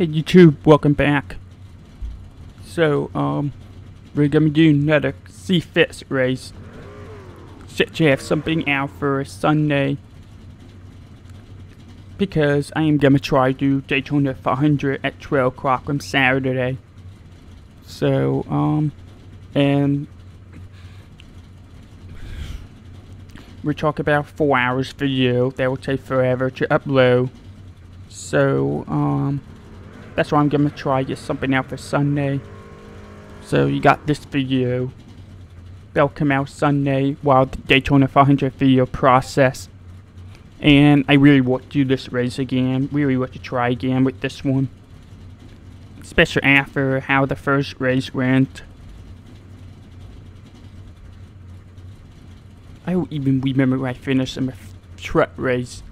Hey YouTube, welcome back. So, um, we're gonna do another CFITS race. Should you have something out for Sunday? Because I am gonna try to do Daytona 500 at 12 o'clock on Saturday. So, um, and we're talking about four hours video. That will take forever to upload. So, um, that's why I'm gonna try get something out for Sunday. So you got this video. That'll come out Sunday while the Daytona 500 video process. And I really want to do this race again. Really want to try again with this one. Especially after how the first race went. I don't even remember where I finished in the truck race.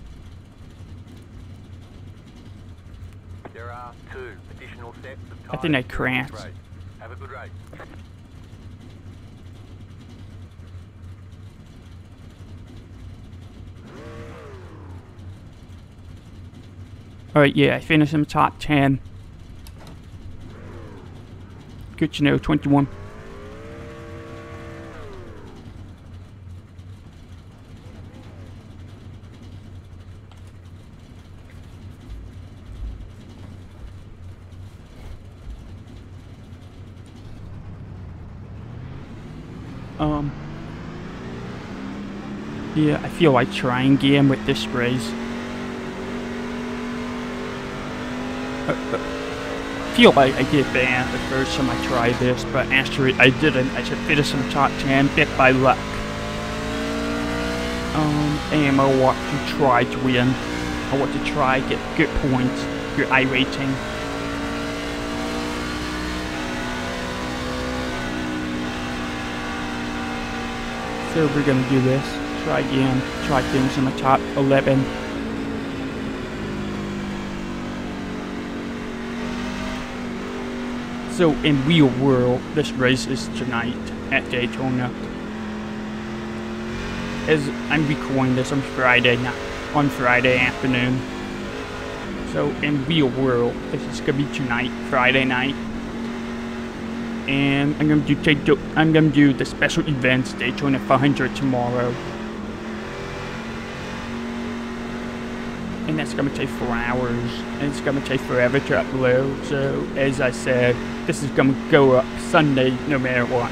There are two additional sets of I think I tyres for this crashed. race. Have a good race. Alright, yeah, I finished in the top 10. Good to know, 21. Um, yeah, I feel like trying again with this race. feel like I did bad the first time I tried this, but actually I didn't. I should in the top 10 bit by luck. Um, and I want to try to win. I want to try get good points, good I rating. So we're gonna do this. Try again. Try things in the top 11. So in real world, this race is tonight at Daytona. As I'm recording this on Friday night, on Friday afternoon. So in real world, this is gonna be tonight, Friday night. And I'm gonna do I'm gonna do the special events Daytona 500 tomorrow. And that's gonna take four hours and it's gonna take forever to upload. So as I said this is gonna go up Sunday no matter what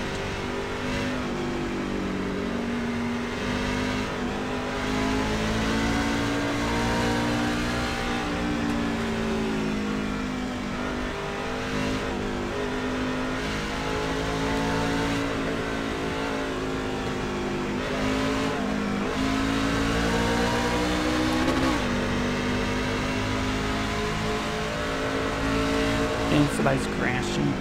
and somebody's crashing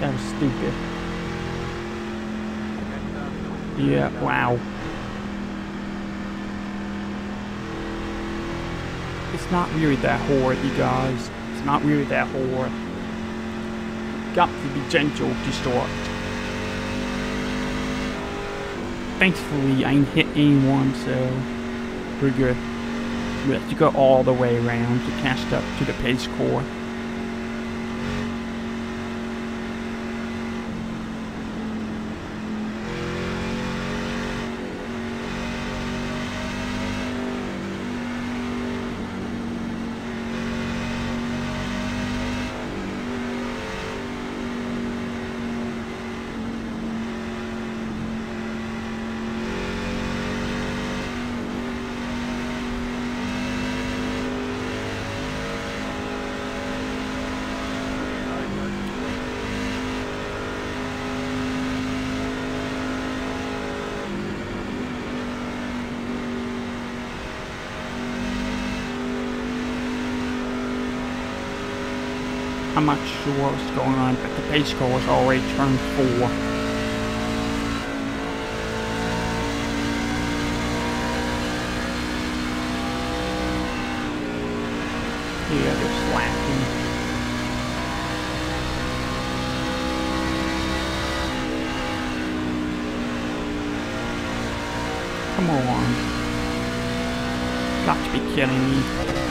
that was stupid. Yeah wow. It's not really that hard you guys. It's not really that hard. Got to be gentle to start thankfully I ain't hit anyone, so we're good. We have to go all the way around to catch up to the pace core. sure what was going on, but the pace car was already turned four. Yeah, they're slacking. Come on. Got to be kidding me.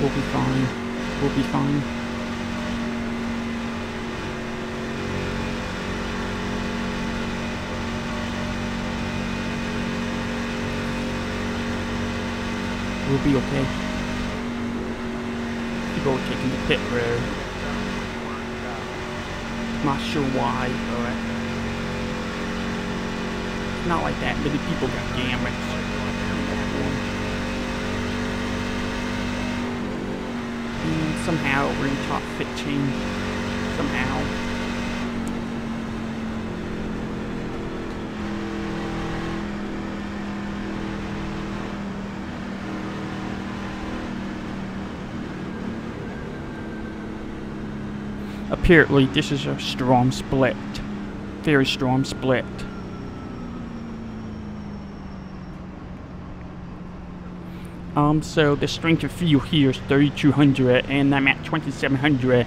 We'll be fine. We'll be fine. We'll be okay. People are taking the pit road. Not sure why, but not like that many people got damaged. And somehow we're in top 15. Somehow. Apparently this is a strong split. Very strong split. Um, so the strength of field here is 3200 and I'm at 2700.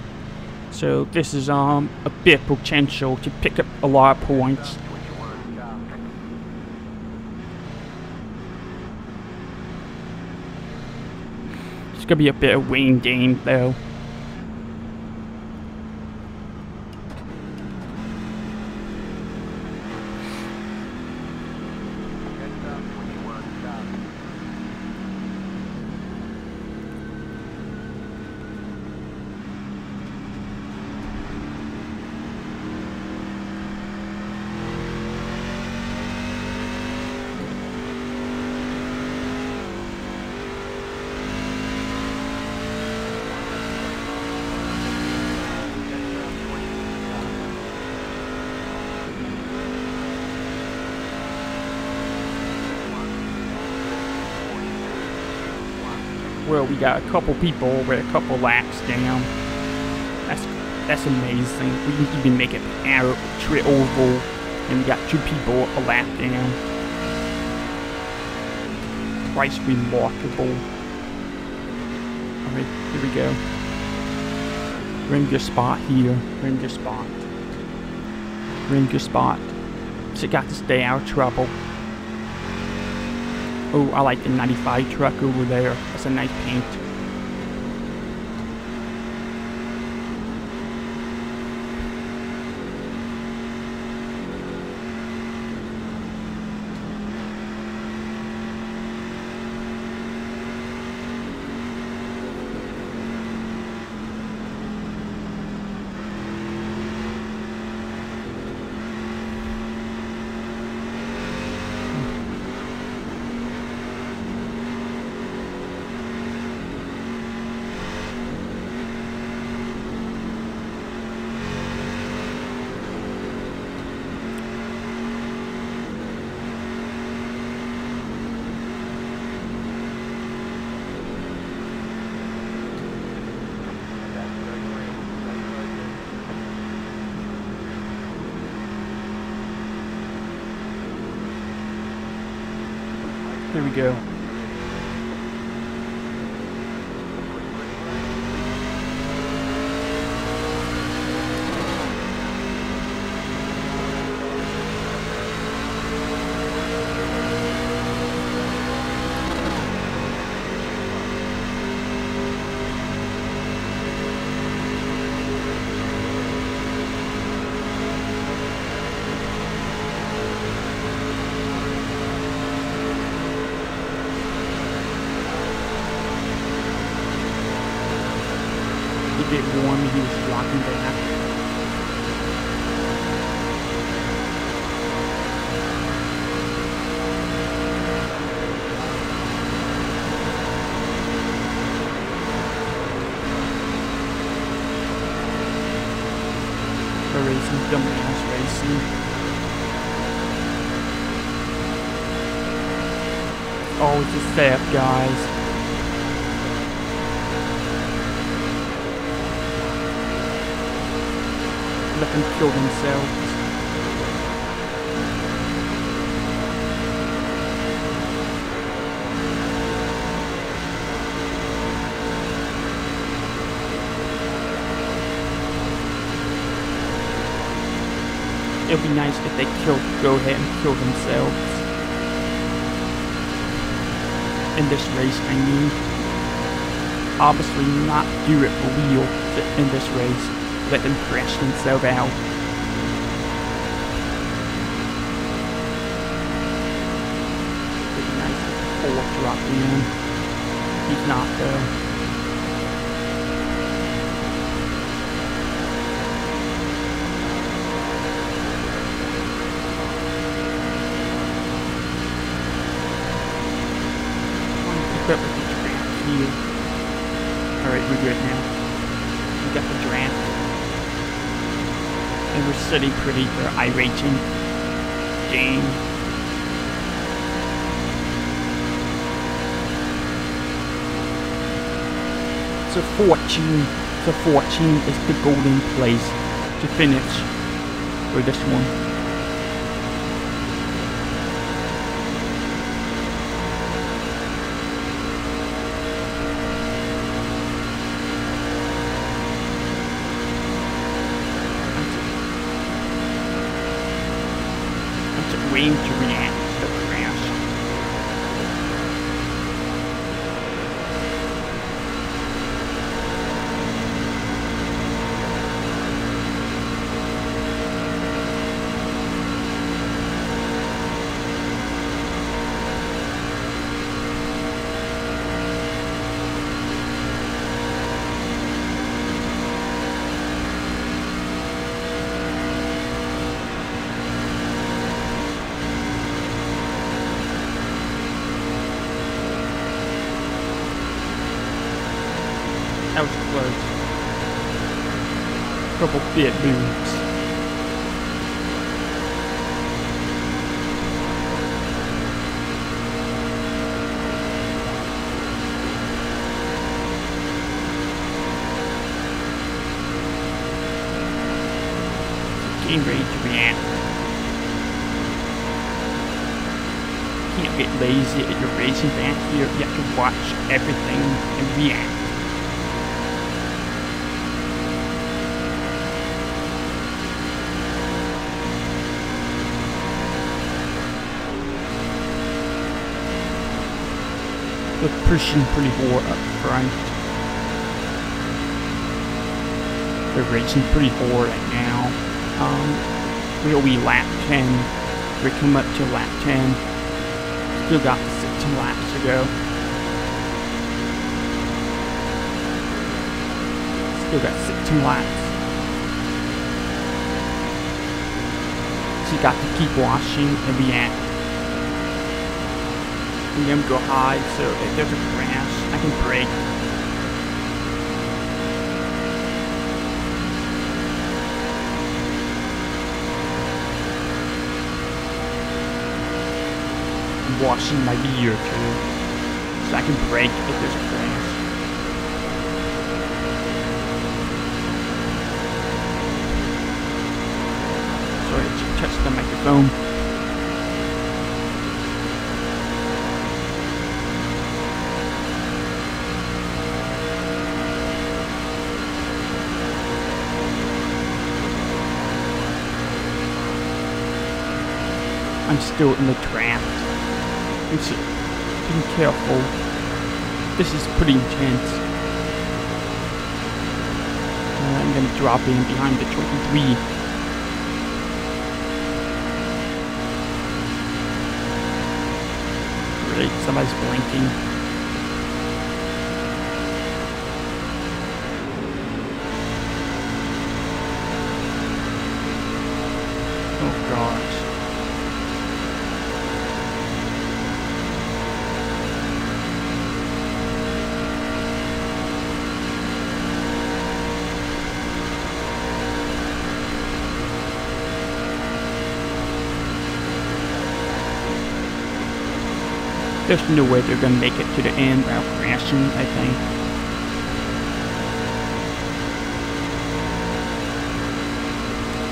So this is um a bit potential to pick up a lot of points. It's gonna be a bit of wing game though. Well, we got a couple people with a couple laps down. That's that's amazing. We can even make it arrow trip oval, and we got two people a lap down. Quite remarkable. Alright, here we go. In your spot here. In your spot. In your spot. So got to stay out of trouble. Oh, I like the 95 truck over there. That's a nice paint. Go. Get warm, he was walking back. Racing, dumbass racing. Oh, it's a theft, guys. and kill themselves. It would be nice if they killed, go ahead and kill themselves. In this race, I mean. Obviously not do it for real in this race. Crash themselves out. It'd nice Ford dropped in. He's not though. equip with the draft here. Alright, we're good now. We got the draft. Sitting pretty for iRacing. Game. So 14, so 14 is the golden place to finish for this one. waiting to react to the crash. That was close. Couple bit moves. Getting. Can't get lazy at your racing back here. You have to watch everything and react. They're pushing pretty hard up front. They're racing pretty hard right now. Um, we'll be lap 10. We come up to lap 10. Still got 16 laps to go. Still got 16 laps. You got to keep watching and be react then go high, so if there's a crash, I can brake. I'm washing my gear too, so I can brake if there's a crash. Sorry, I touched the microphone. Still in the draft. It's be careful. This is pretty intense. Uh, I'm gonna drop in behind the 23. Great, somebody's blinking. Oh gosh. There's no way they're gonna make it to the end without crashing, I think.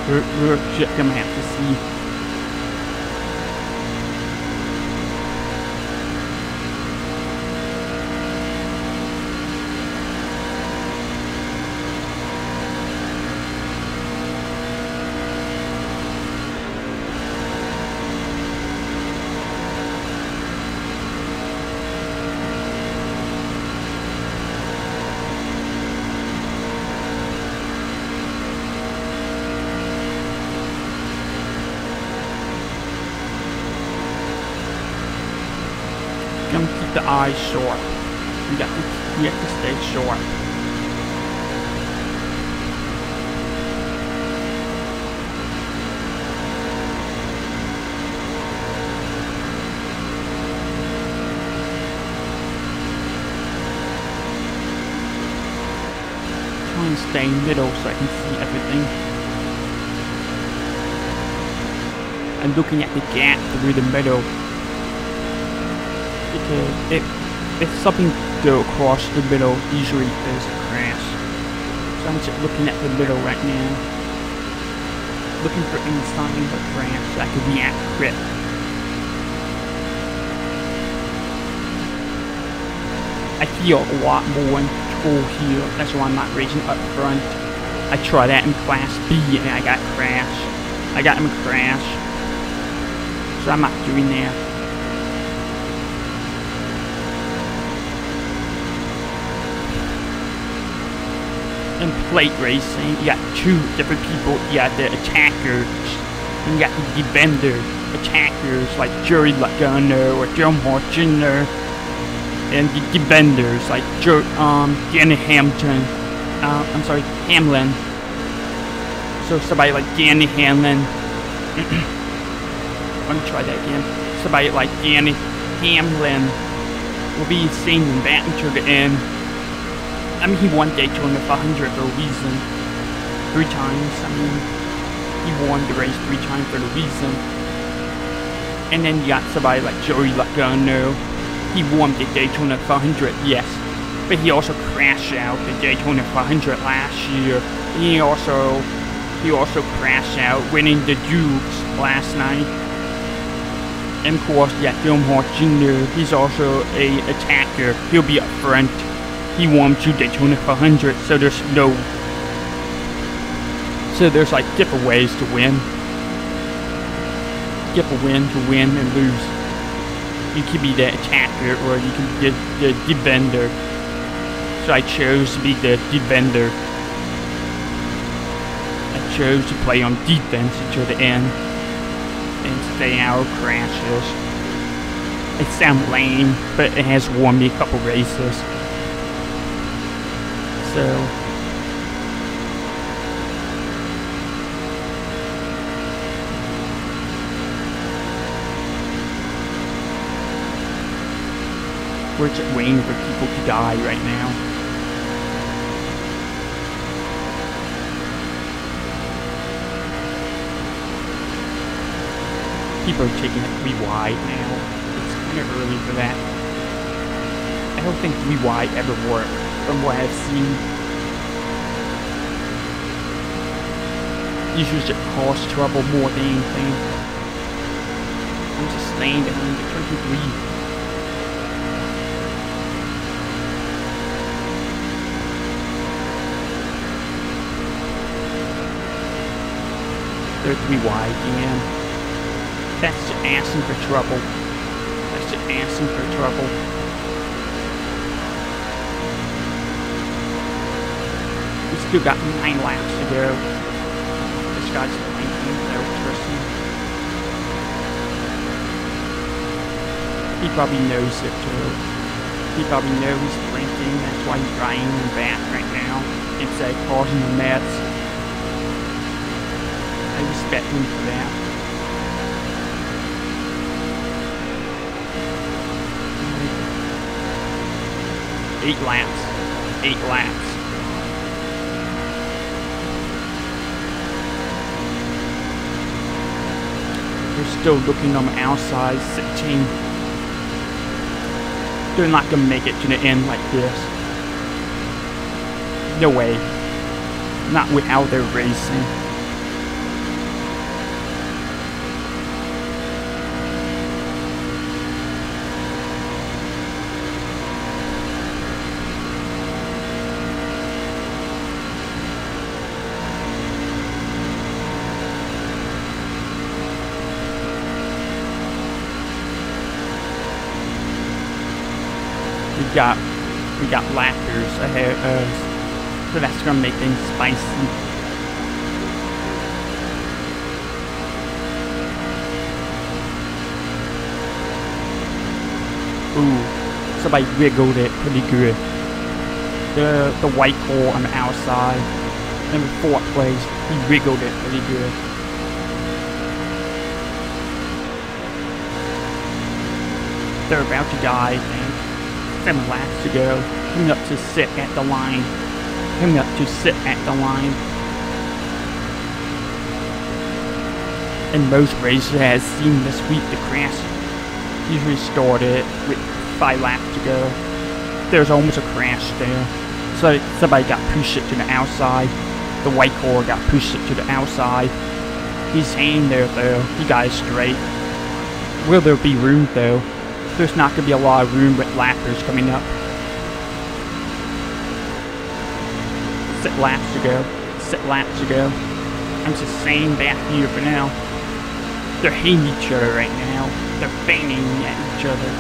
We're, we're just gonna have to see. the eyes sharp. You got to, you have to stay sharp. And stay middle so I can see everything. I'm looking at the gap through the middle. Because if, if something go across the middle, usually there's a crash. So I'm just looking at the middle right now. Looking for any sign of crash that could be accurate. I feel a lot more here. That's why I'm not racing up front. I tried that in Class B and I got crash. I got him a crash. So I'm not doing that. In plate racing, you got two different people. You got the attackers, and you got the defender attackers like Joey Logano or Joe Martiner, and the defenders like Joe, um, Danny Hampton. Uh, I'm sorry, Hamlin. So somebody like Denny Hamlin. Let me try that again. Somebody like Denny Hamlin will be seen in until the end. I mean, he won Daytona 500 for a reason. Three times. I mean, he won the race three times for a reason. And then you got somebody like Joey Logano. He won the Daytona 500, yes. But he also crashed out the Daytona 500 last year. He also he also crashed out winning the Duels last night. And of course, yeah, Earnhardt Jr., he's also a attacker. He'll be up front. He won two Daytona 500, so there's no... So there's like different ways to win. Different win to win and lose. You can be the attacker or you can be the, the defender. So I chose to be the defender. I chose to play on defense until the end and stay out of crashes. It sounds lame, but it has won me a couple races. So we're just waiting for people to die right now. People are taking it three wide now. It's kind of early for that. I don't think three wide ever worked from what I've seen. Usually just cause trouble more than anything. I'm just staying behind the 23. They're three wide again. That's just asking for trouble. That's just asking for trouble. We still got nine laps to go. This guy's blinking, though, Tristan. He probably knows it too. He probably knows he's drinking, that's why he's riding in back right now. Instead of causing a mess. For that. Eight laps. Eight laps. We're still looking on the outside, 16. They're not gonna make it to the end like this. No way. Not without their racing. we got we got So uh, that's gonna make things spicy. Ooh. somebody wiggled it pretty good. The the white core on the outside. In the fourth place, he wiggled it pretty good. They're about to die. Seven laps to go. Coming up to sit at the line. Coming up to sit at the line. In most races has seen this week the crash usually started with five laps to go. There's almost a crash there. So somebody got pushed to the outside. The white core got pushed to the outside. He's hanging there though. He got it straight. Will there be room though? There's not gonna be a lot of room with lappers coming up. Six laps to go. Six laps to go. I'm just saying back here for now. They're hating each other right now. They're banging at each other.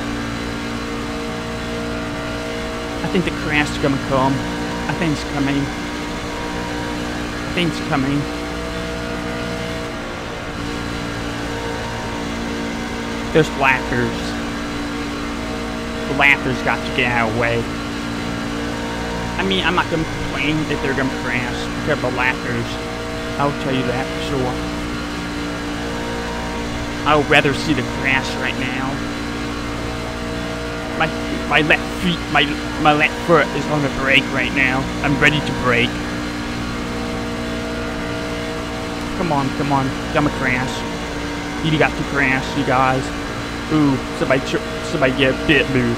I think the crash is gonna come. I think it's coming. I think it's coming. There's lappers. The lappers got to get out of the way. I mean, I'm not gonna complain that they're gonna crash because of the lappers. I'll tell you that for sure. I would rather see the crash right now. My my left feet, my my left foot is on the brake right now. I'm ready to brake. Come on, come on, I'm a crash. You got to crash, you guys. Ooh, somebody somebody get a bit move.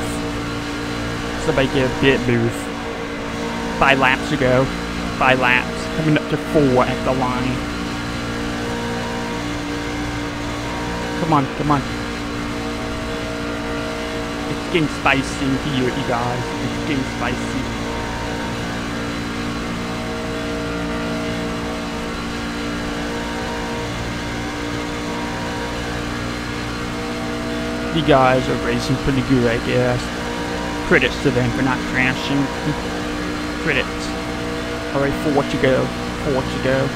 Somebody get a bit move. Five laps to go. Five laps. Coming up to four at the line. Come on, come on. It's getting spicy here, you guys. It's getting spicy. You guys are racing pretty good, I guess. Credits to them for not crashing. Credits. Alright, four you go. Four you go.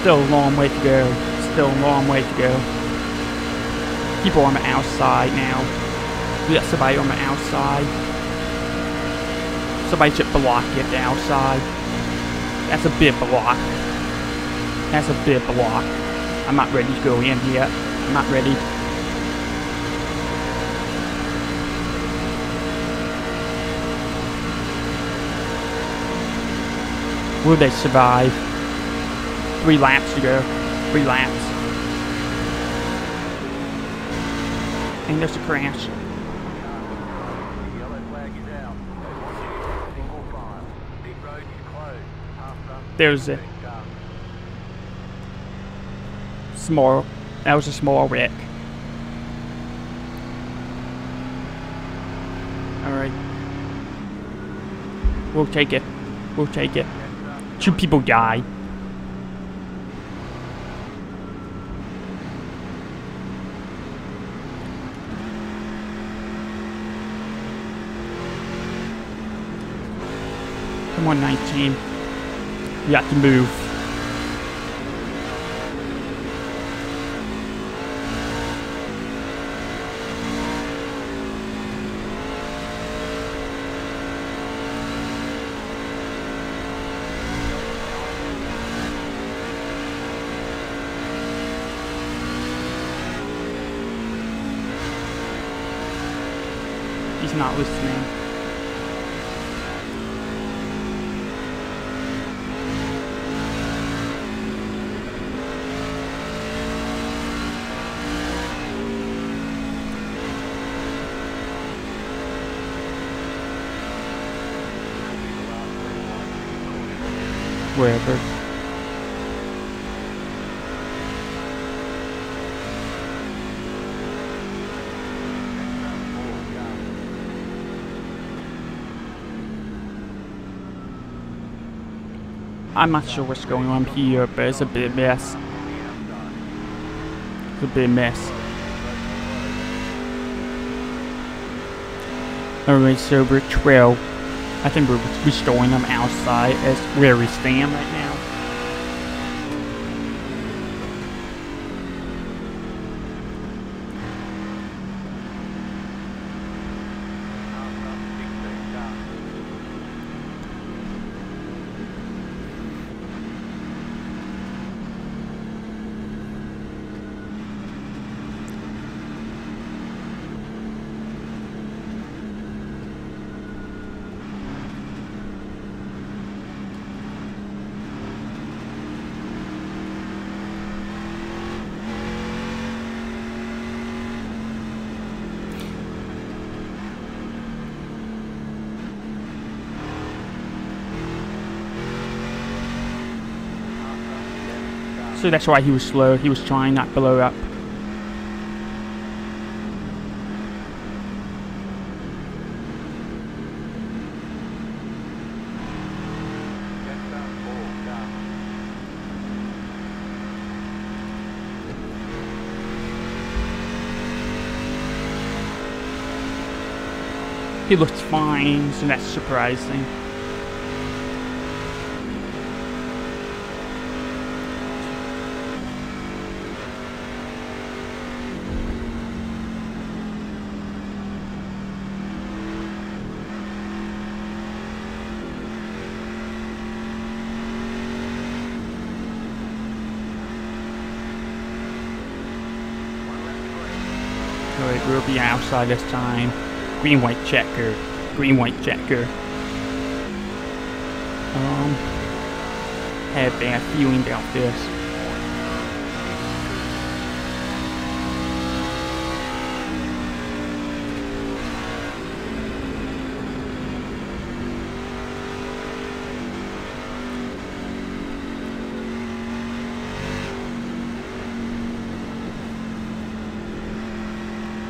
Still a long way to go. Still a long way to go. People on the outside now. We got somebody on the outside. Somebody should block it the outside. That's a bit block. That's a bit block. I'm not ready to go in yet. I'm not ready. Will they survive? Three laps to go. Three laps. And there's a crash. There's a small. That was a small wreck. Alright. We'll take it. We'll take it. Two people died. Come on, 19. You have to move. He's not listening. wherever. I'm not sure what's going on here, but it's a bit mess. It's a bit mess. Alright, so we're 12. I think we're restoring them outside as where we stand right now. So that's why he was slow. He was trying not to blow up. Jetstar 4, go. He looks fine, so that's surprising. Alright, outside this time. Green white checker. Green white checker. Um had a feeling about this.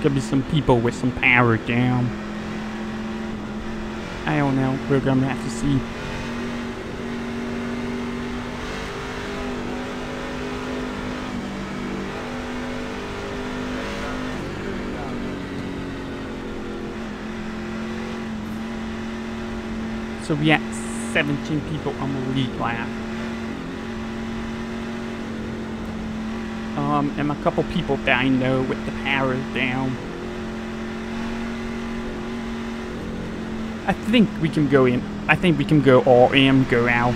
Could be some people with some power down. I don't know. We're gonna have to see. So we had 17 people on the lead lap. Um, and a couple people that I know with the power down. I think we can go in. I think we can go all in, go out,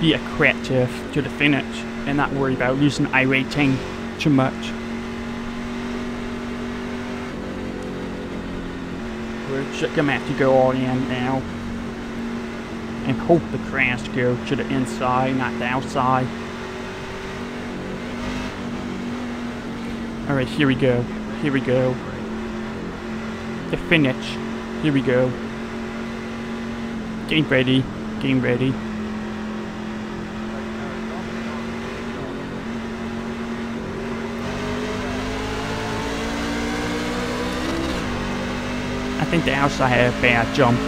be aggressive to the finish, and not worry about losing I rating too much. We're just gonna have to go all in now. And hope the crash go to the inside, not the outside. Alright, here we go. Here we go. The finish. Here we go. Game ready. Game ready. I think the outside had a bad jump.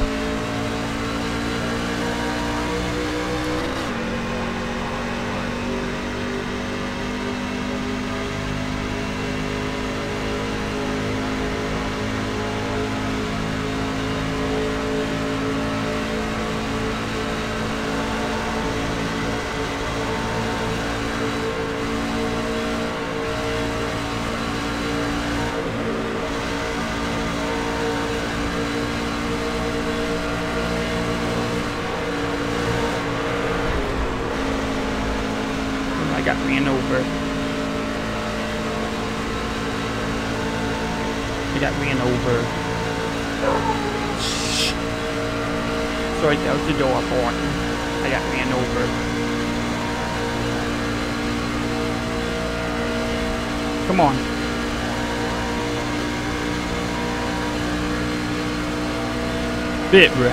Bit run. J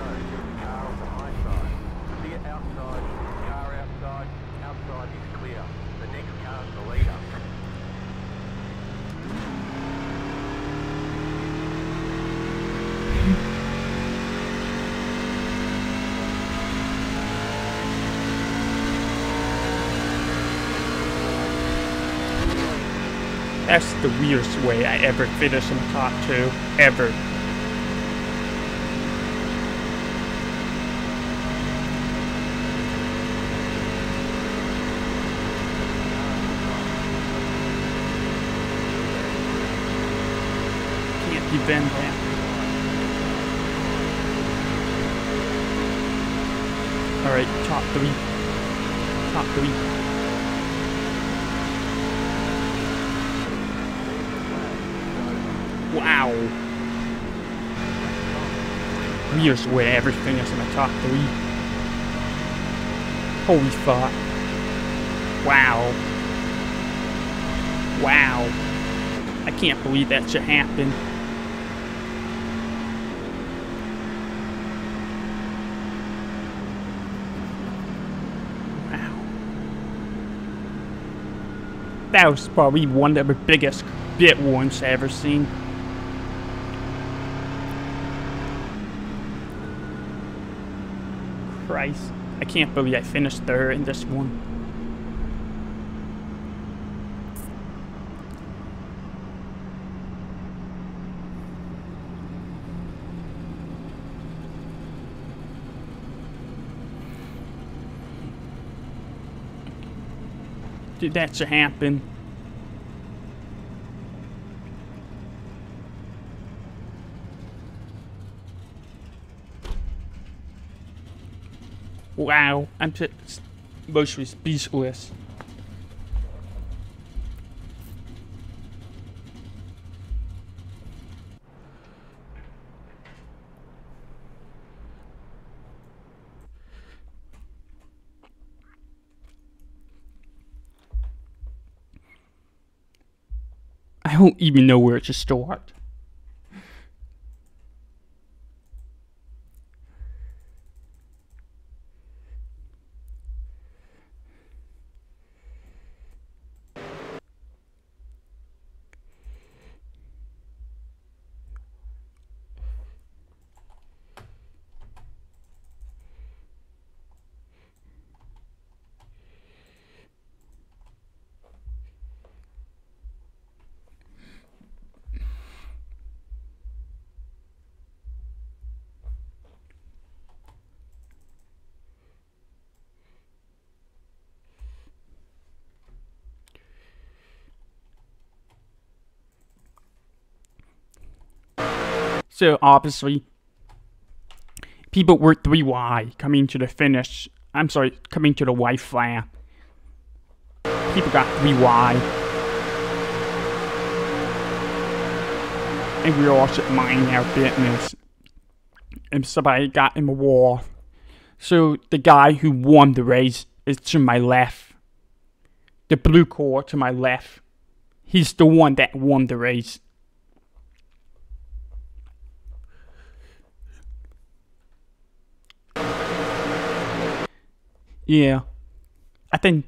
Road, car on the high side. Clear outside, car outside, outside is clear. The next car's the leader. That's the weirdest way I ever finished in the top two. Ever. clears away everything else in the top three. Holy fuck. Wow. Wow. I can't believe that should happen. Wow. That was probably one of the biggest Big Ones I've ever seen. I can't believe I finished third in this one. Did that should happen. Wow, I'm just mostly speechless. I don't even know where to start. So obviously, people were 3Y coming to the finish. I'm sorry, coming to the white flag. People got 3Y. And we all should mind our business. And somebody got in the wall. So the guy who won the race is to my left. The blue core to my left. He's the one that won the race. Yeah. I think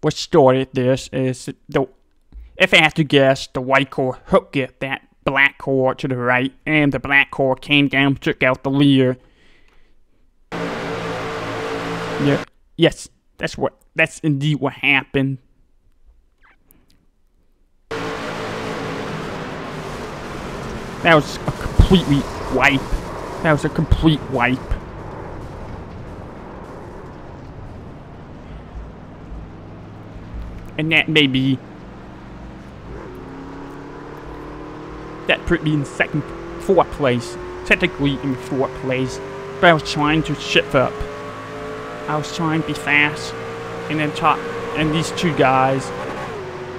what started this is the if I had to guess, the white core hooked it that black core to the right, and the black core came down, took out the leader. Yeah. Yes, that's what that's indeed what happened. That was a completely wipe. That was a complete wipe. And that may be that put me in second, fourth place, technically in fourth place, but I was trying to shift up. I was trying to be fast, and then top, and these two guys,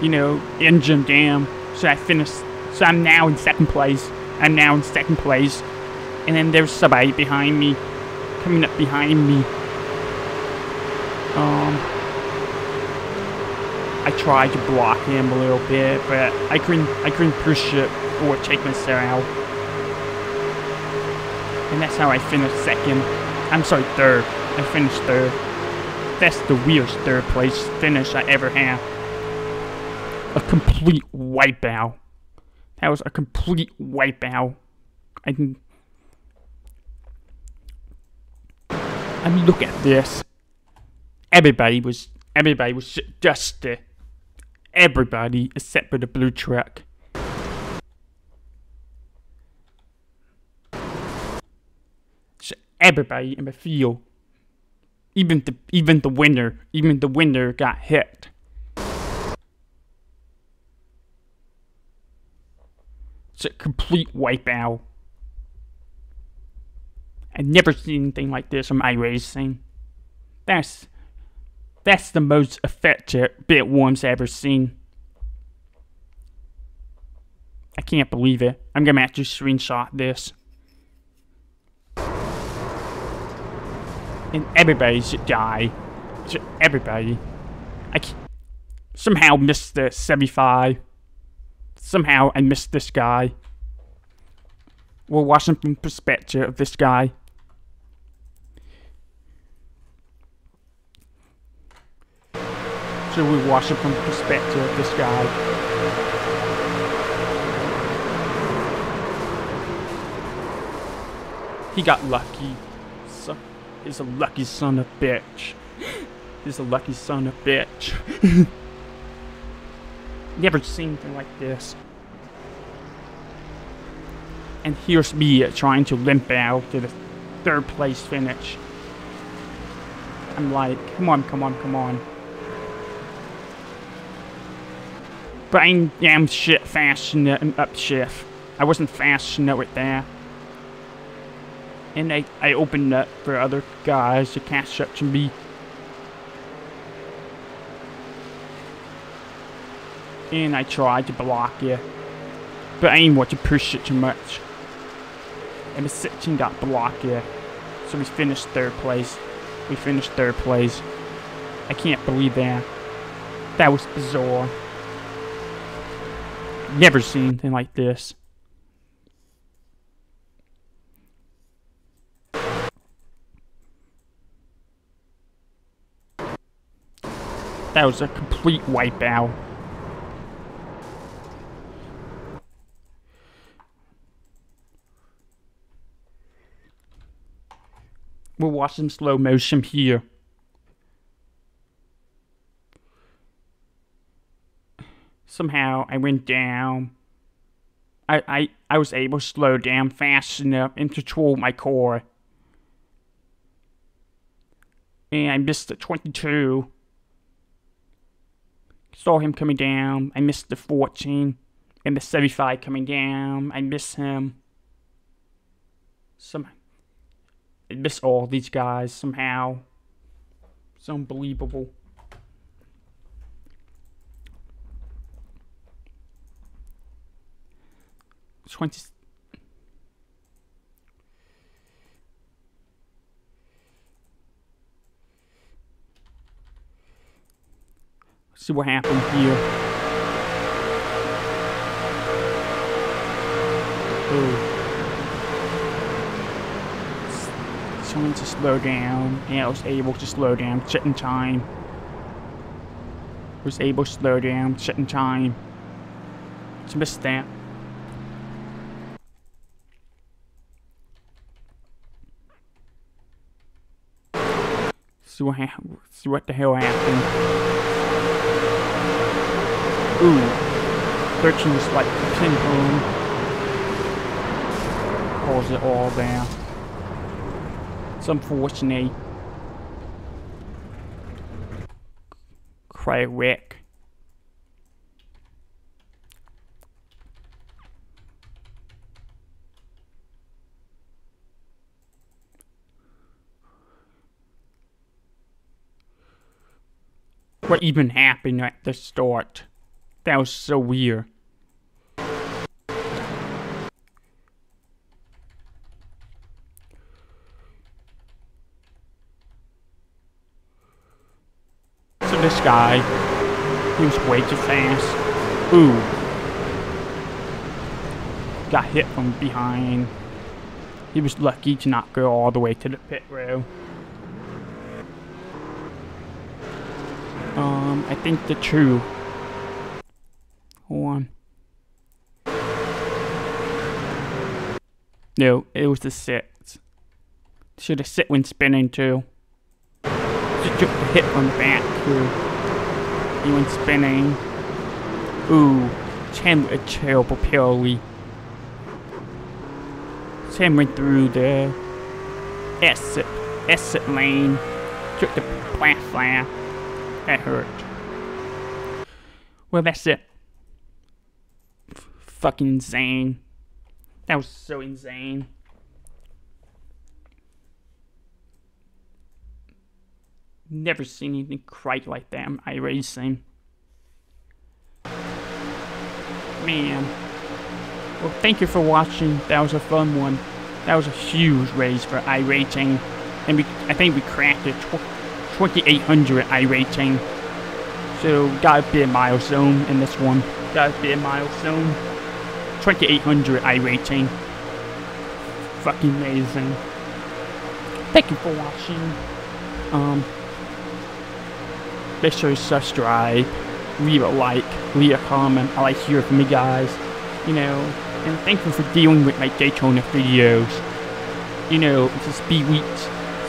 you know, engine down, so I finished, so I'm now in second place, I'm now in second place, and then there's somebody behind me, coming up behind me, um, tried to block him a little bit, but I couldn't I couldn't push it or take myself out. And that's how I finished second. I'm sorry, third. I finished third. That's the weirdest third place finish I ever had. A complete wipeout. That was a complete wipeout. I can I mean look at this. Everybody was everybody was just everybody except for the blue truck. So everybody in the field, even the even the winner, even the winner got hit. It's a complete wipeout. I've never seen anything like this in my racing. That's that's the most effective Big Ones I've ever seen. I can't believe it. I'm gonna have to screenshot this. And everybody should die. Everybody. I somehow missed the 75. Somehow I missed this guy. We're watching from perspective of this guy. So we watch it from the perspective of this guy. He got lucky. So, he's a lucky son of a bitch. He's a lucky son of a bitch. Never seen anything like this. And here's me trying to limp out to the third place finish. I'm like, come on, come on, come on. But I ain't damn shit fast enough up shift. I wasn't fast enough with that. And I, I opened up for other guys to catch up to me. And I tried to block you. But I ain't want to push it too much. And the section got blocked yeah. So we finished third place. We finished third place. I can't believe that. That was bizarre. Never seen anything like this. That was a complete wipeout. We'll watch some slow motion here. Somehow I went down. I, I, I was able to slow down fast enough and control my core. And I missed the 22. Saw him coming down. I missed the 14. And the 75 coming down. I missed him. Some I miss all these guys somehow. It's unbelievable. Twenty. See what happened here. Ooh. trying to slow down, and I was able to slow down just in time. Was able to slow down just in time. Just missed that. See what, see what the hell happened. Ooh. 13 is like pin boom. Pulls it all down. It's unfortunate. Cray wreck. What even happened at the start? That was so weird. So this guy. He was way too fast. Ooh. Got hit from behind. He was lucky to not go all the way to the pit row. Um, I think the true. Hold on. No, it was the sit. Should have sit when spinning too took the hit from the back too. He went spinning. Ooh, Chen a terrible penalty. Chen went through the exit, exit lane, took the flat flap. That hurt. Well, that's it. F fucking insane. That was so insane. Never seen anything quite like that in iRacing. Man. Well, thank you for watching. That was a fun one. That was a huge raise for iRacing. And we, I think we cracked it 2800 iRating. So, gotta be a milestone in this one. Gotta be a milestone. 2800 iRating. Fucking amazing. Thank you for watching. Um, Make sure you subscribe, leave a like, leave a comment. I like to hear from you guys. You know, and thank you for dealing with my Daytona videos. You know, it's a Speed Week.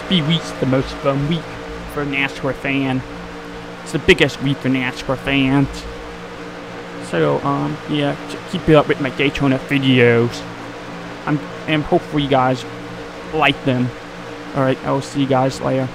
Speed Week's the most fun week for a NASCAR fan. It's the biggest week for NASCAR fans. So, um, yeah, keep it up with my Daytona videos. I'm, and hopefully you guys like them. Alright, I will see you guys later.